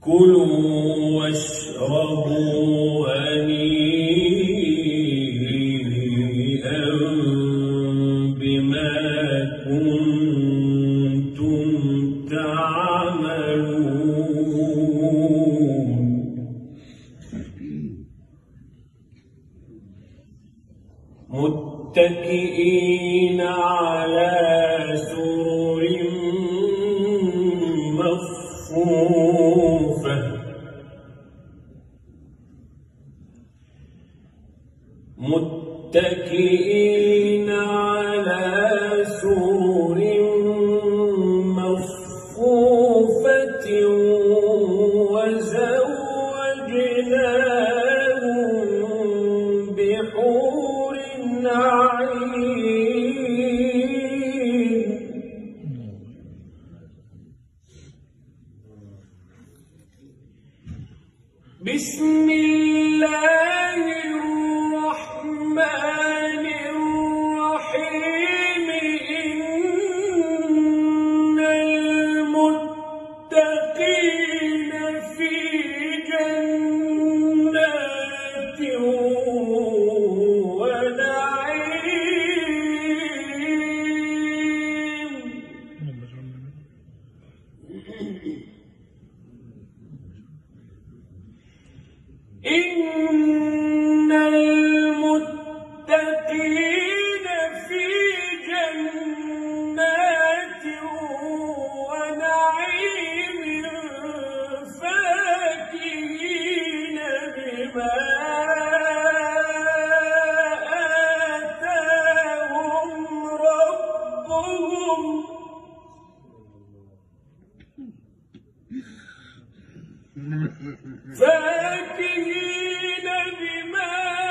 كلوا واشربوا هنيئا متكئين على سرر مصفوفة متكئين على سرر مصفوفة إن فاكهين بما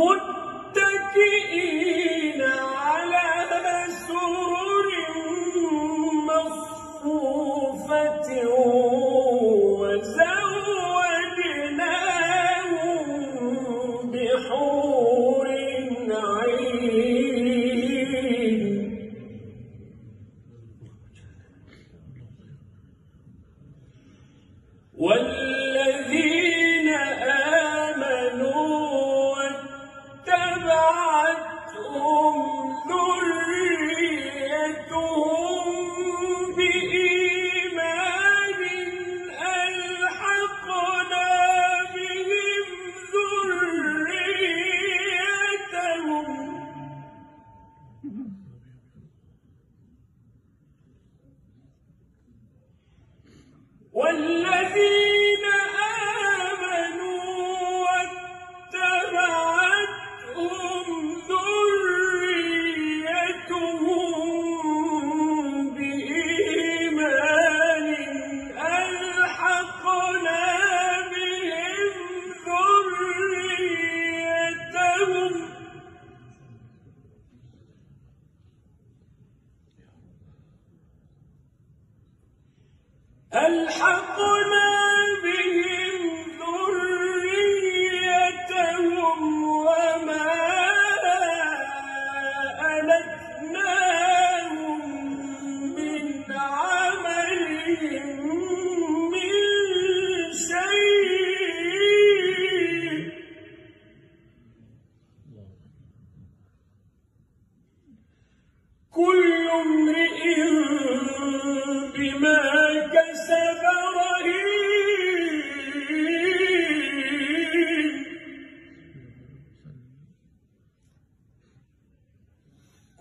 Moon இல்லை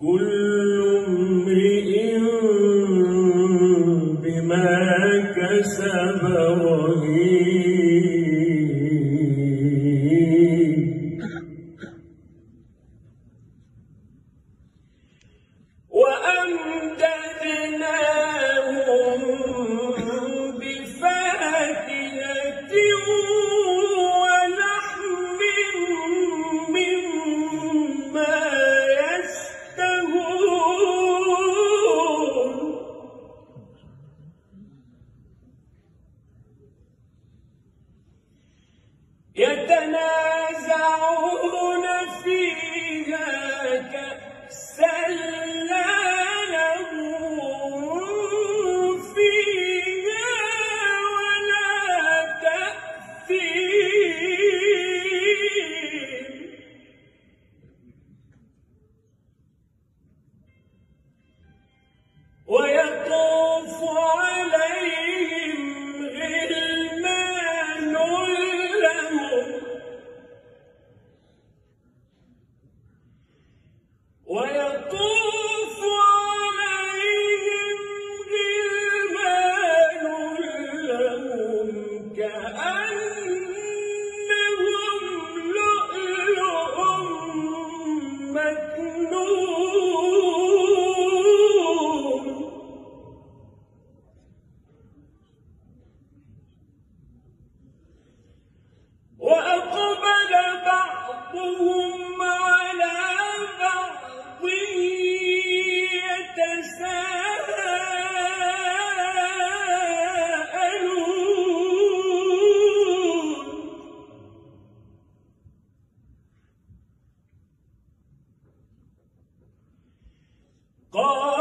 قل God.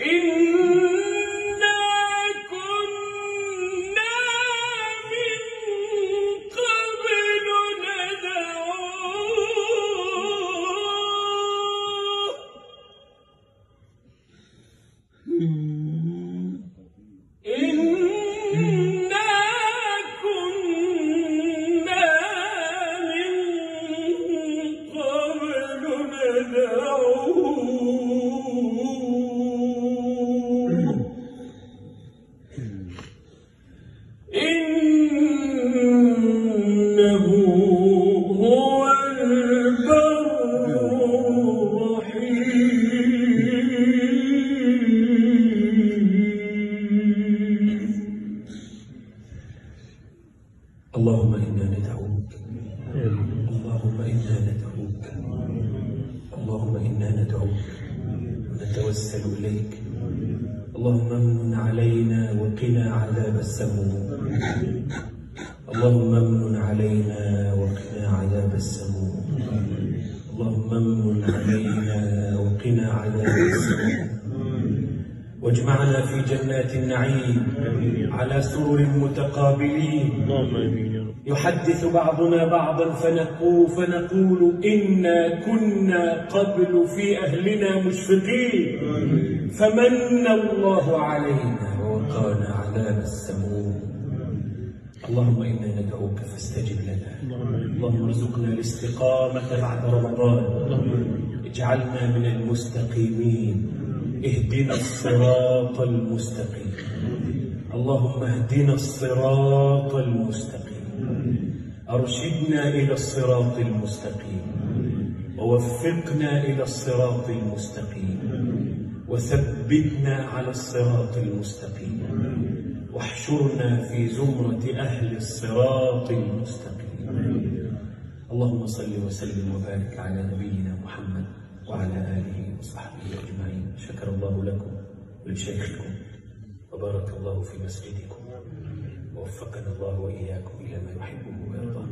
إن اللهم إنا ندعوك. اللهم إنا ندعوك. اللهم إنا ندعوك. ونتوسل إليك. اللهم امن علينا وقنا عذاب السموم. اللهم امن علينا وقنا عذاب السموم. اللهم امن علينا وقنا عذاب السموم. واجمعنا في جنات النعيم على سرر متقابلين. يحدث بعضنا بعضا فنقول, فنقول إنا كنا قبل في أهلنا مشفقين. فمن الله علينا ووقانا عذاب السموم. اللهم إنا ندعوك فاستجب لنا. اللهم ارزقنا الاستقامة بعد رمضان. اجعلنا من المستقيمين. اهدنا الصراط المستقيم. اللهم اهدنا الصراط المستقيم. أرشدنا إلى الصراط المستقيم. ووفقنا إلى الصراط المستقيم. وثبتنا على الصراط المستقيم. واحشرنا في زمرة أهل الصراط المستقيم. اللهم صل وسلم وبارك على نبينا محمد. وعلى آله وصحبه أجمعين. شكر الله لكم ولشيخكم. وبارك الله في مسجدكم. ووفقنا الله وإياكم إلى ما يحبه ويرضاه.